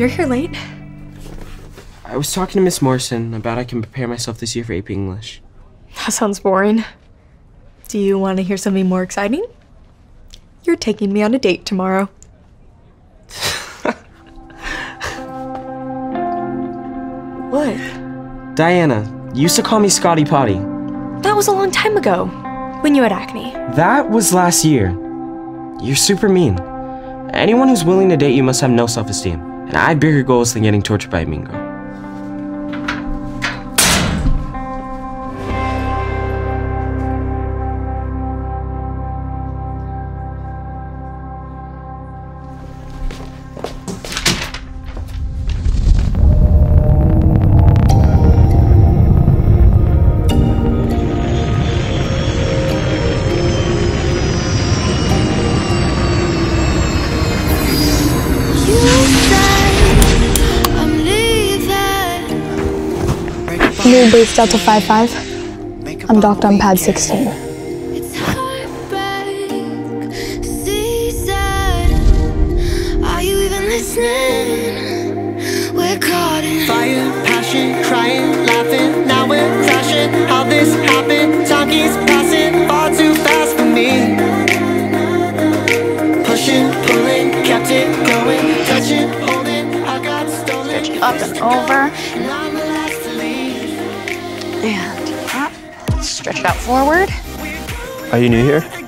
You're here late. I was talking to Miss Morrison about I can prepare myself this year for AP English. That sounds boring. Do you want to hear something more exciting? You're taking me on a date tomorrow. what? Diana, you used to call me Scotty Potty. That was a long time ago, when you had acne. That was last year. You're super mean. Anyone who's willing to date you must have no self-esteem. And I have bigger goals than getting tortured by a mean girl. New base Delta 5-5. I'm docked on pad 16. It's heartbreak season. Are you even listening? We're caught in Fire, passion, crying, laughing. Now we're crashing. How this happened? Time keeps passing far too fast for me. Pushing, pulling, kept it going. Touching, holding. I got stolen. up and over. Stretch it out forward. Are you new here?